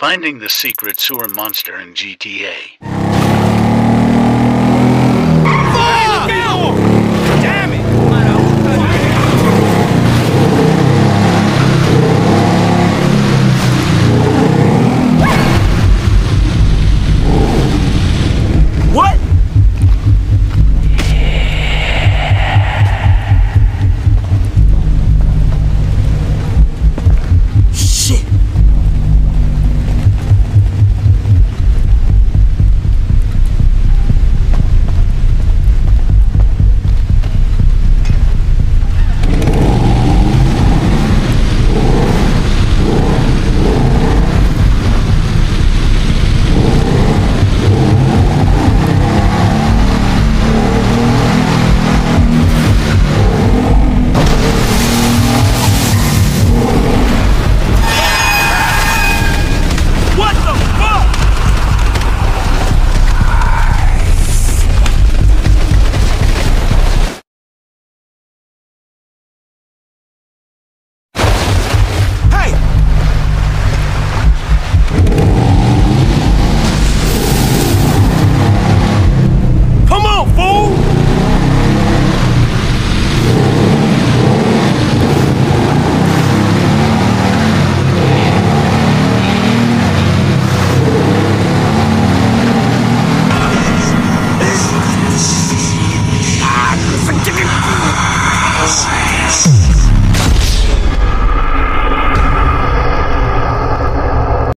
Finding the secret sewer monster in GTA.